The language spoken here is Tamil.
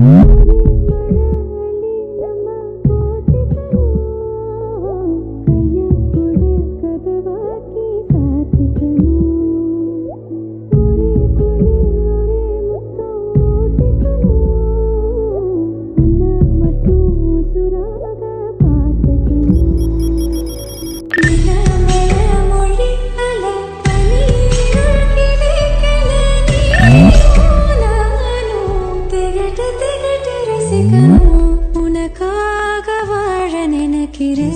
Mm-hmm. ரசித்து கேட்டு ரசிக்கணும் உனக்காக வாழ நினைக்கிறேன்.